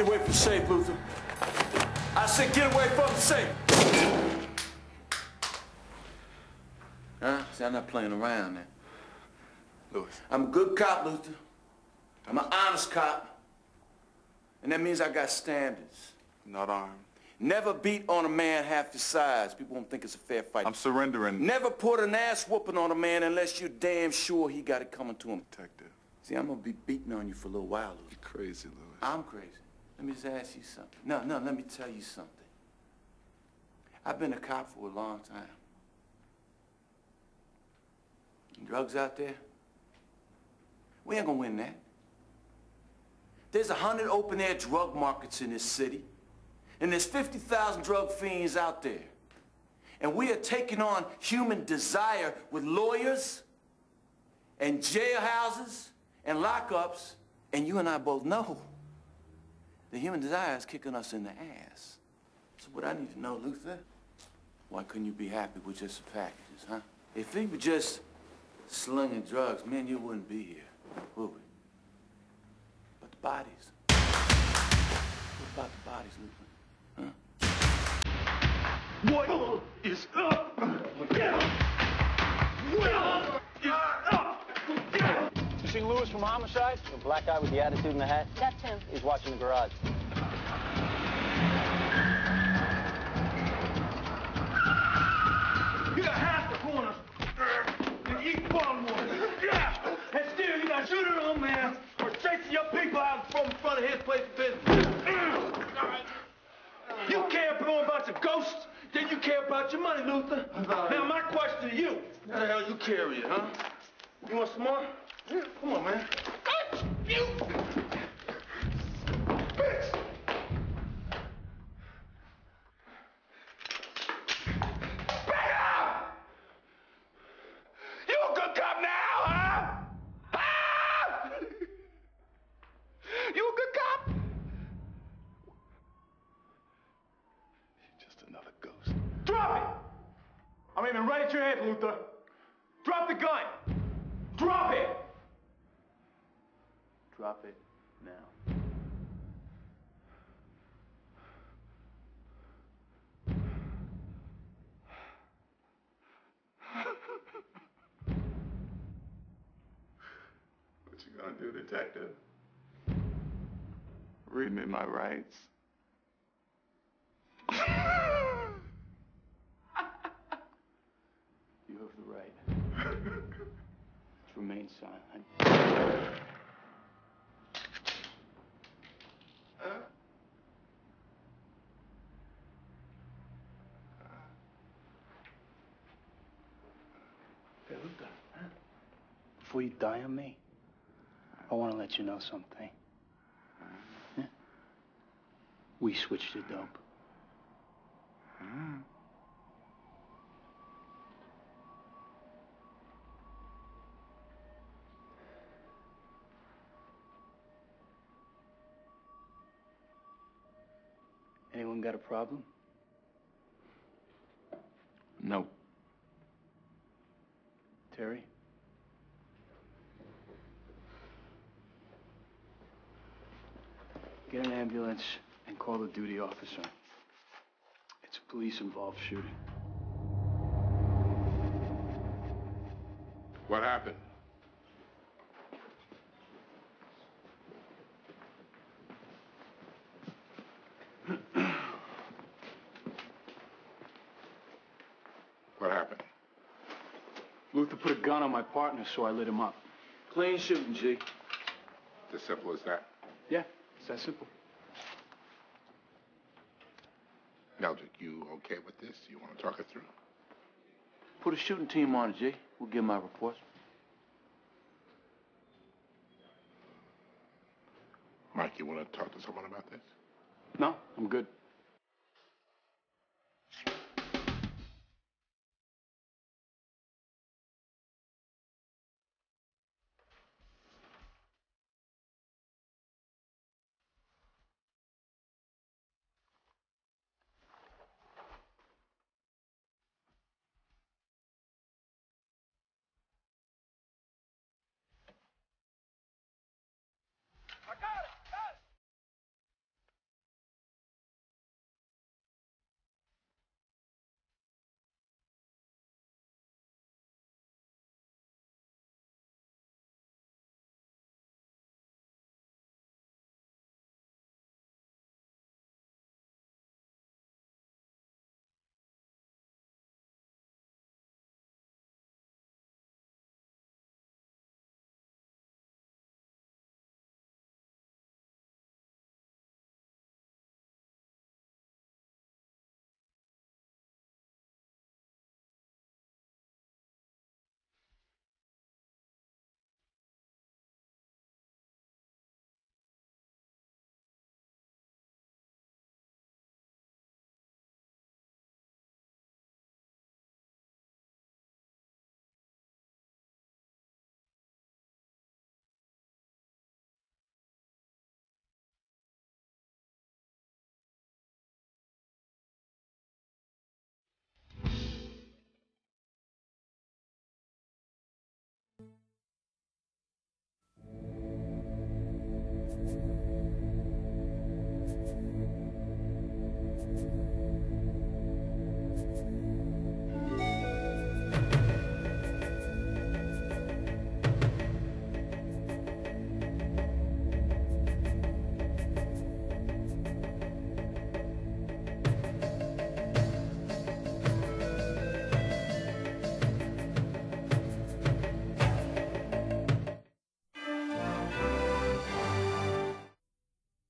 Get away from the safe, Luther. I said get away from the safe. Huh? See, I'm not playing around now. Lewis. I'm a good cop, Luther. I'm an honest cop. And that means I got standards. Not armed. Never beat on a man half your size. People won't think it's a fair fight. I'm surrendering. Never put an ass whooping on a man unless you're damn sure he got it coming to him. Detective. See, I'm gonna be beating on you for a little while, Luther. You're crazy, Lewis. I'm crazy. Let me just ask you something. No, no, let me tell you something. I've been a cop for a long time. Drugs out there? We ain't gonna win that. There's a hundred open-air drug markets in this city, and there's 50,000 drug fiends out there. And we are taking on human desire with lawyers and jailhouses and lockups, and you and I both know the human desire is kicking us in the ass. So what I need to know, Luther, why couldn't you be happy with just the packages, huh? If we were just slinging drugs, man, you wouldn't be here, would we? But the bodies. What about the bodies, Luther? Huh? What is up? Get up! Lewis from Homicide? The black guy with the attitude in the hat? That's him. He's watching the garage. You got half the corners. And eat one one. Yeah. And still, you got shoot your own man or chasing your people out from in front of his place of business. You care more about your ghosts than you care about your money, Luther. Now, my question to you, how the hell you carry it, huh? You want some more? Come on, man. You! Bitch! Back up! You a good cop now, huh? Ah! You a good cop? You're just another ghost. Drop it! I'm aiming right at your head, Luther. Drop the gun! Drop it! Drop it now. What you gonna do, detective? Read me my rights. You have the right to remain silent. Hey, Luther, huh? Before you die on me, I want to let you know something. Yeah? We switched to dope. Anyone got a problem? No. Terry? Get an ambulance and call the duty officer. It's a police-involved shooting. What happened? what happened? Luther put a gun on my partner, so I lit him up. Clean shooting, G. As simple as that. Yeah, it's that simple. Meldrick, you okay with this? You want to talk it through? Put a shooting team on it, G. We'll give my reports. Mike, you want to talk to someone about this? No, I'm good.